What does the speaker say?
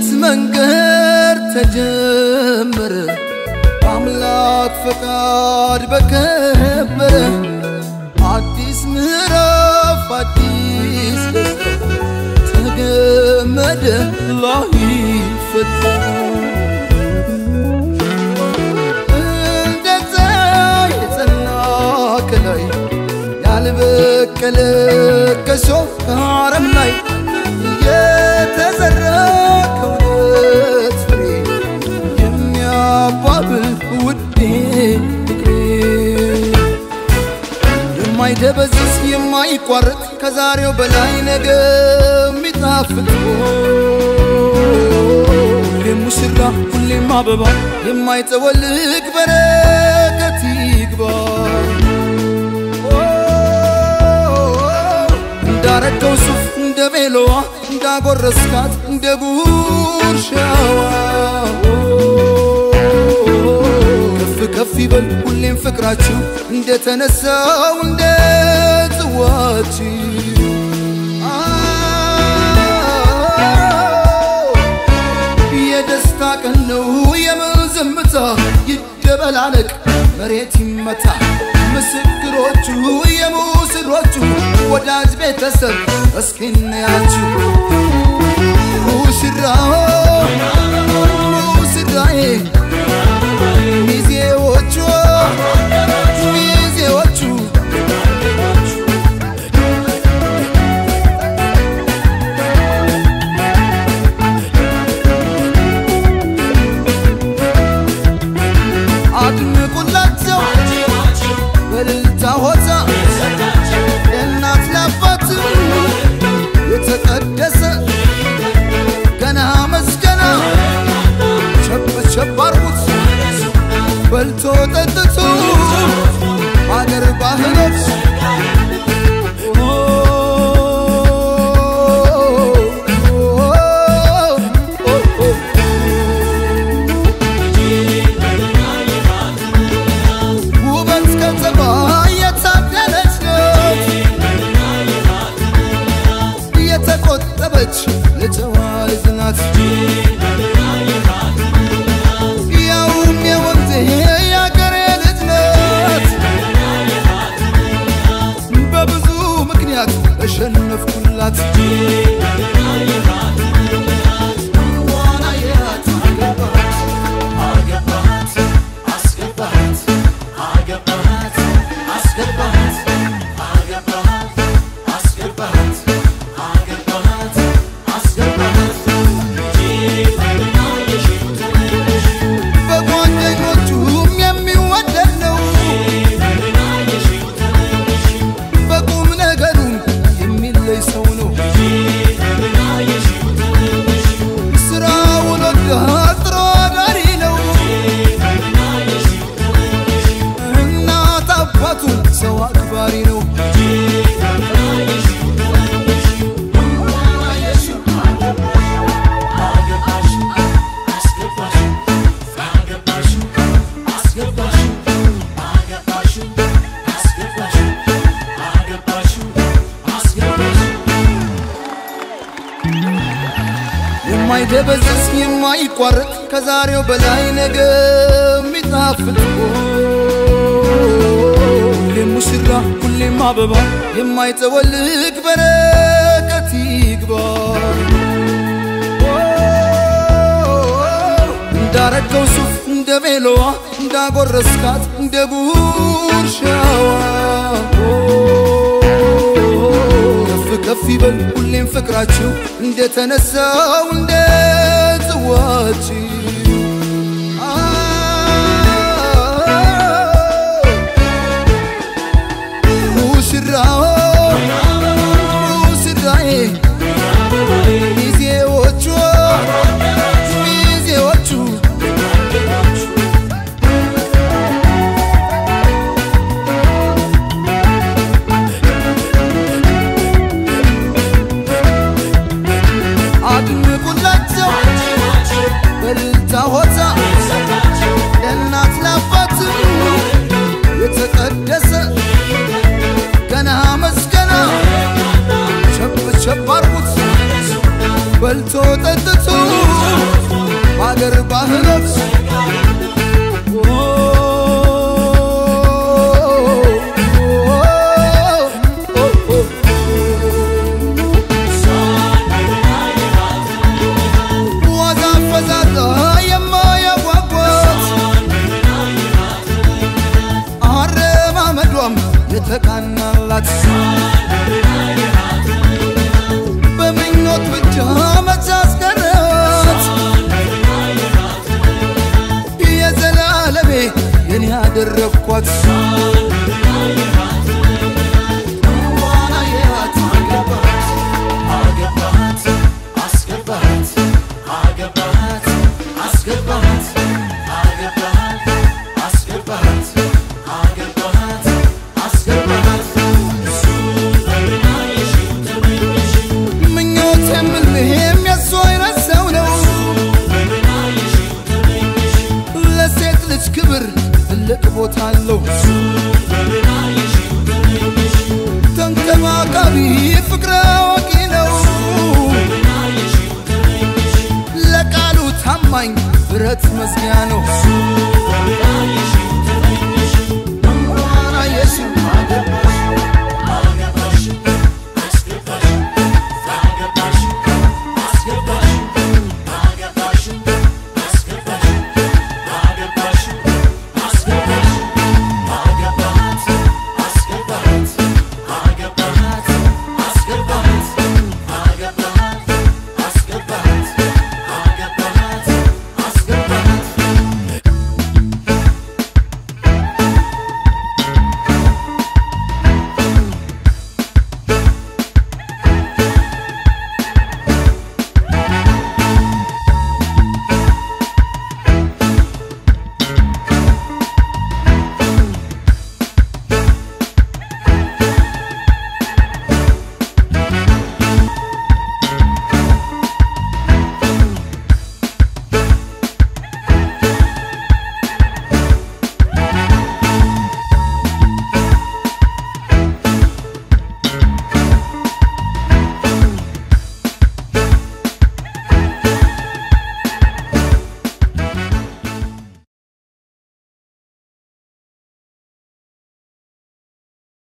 የልደት መንገድ ተጀመረ በአምላክ ፈቃድ በከበረ አዲስ ምዕራፍ አዲስ ደስታ ተገመደ ላይፈታ እንደዛ የጸና ከላይ ያልበቀለ ከሾህ ከአረም ላይ የማይቋረጥ ከዛሬው በላይ ነገ የሚጣፍጥ ሁሌም ሙሽራ ሁሌም አበባ የማይጠወልግ በረከት ይግባ። እንዳረከው ሱፍ እንደ ቤሎዋ እንዳጎረስካት እንደ ጉርሻዋ። ከፍ ከፍ ይበል ሁሌም ፍቅራችሁ እንደተነሳው እንደ የደስታ ቀን ነው የምን ዝምታ ይደበላለቅ መሬት ይመታ ምስክሮቹ የሙስሮቹ ወዳጅ ቤተሰብ ሙሽራ ሙሽራዬ በልቶ ጠጥቶ አገር ባህሎች የማይደበዝዝ የማይቋረጥ ከዛሬው በላይ ነገ የሚጣፍጥ ሁሌም ሙሽራ ሁሌም አበባ የማይጠወልግ በረከት ይግባ። እንዳረከው ሱፍ እንደ ቤሎዋ እንዳጎረስካት እንደ ጉርሻዋ ከፍ ይበል ሁሌም ፍቅራችሁ እንደተነሳው እንደ ጽዋችሁ። ሙሽራዬ ሚዜዎቹ ጸጥቱ ሀገር ባህነት ክብር ትልቅ ቦታ አለው። ተንከባካቢ ፍቅረ አዋቂ ነው። ለቃሉ ታማኝ ብረት መዝጊያ ነው።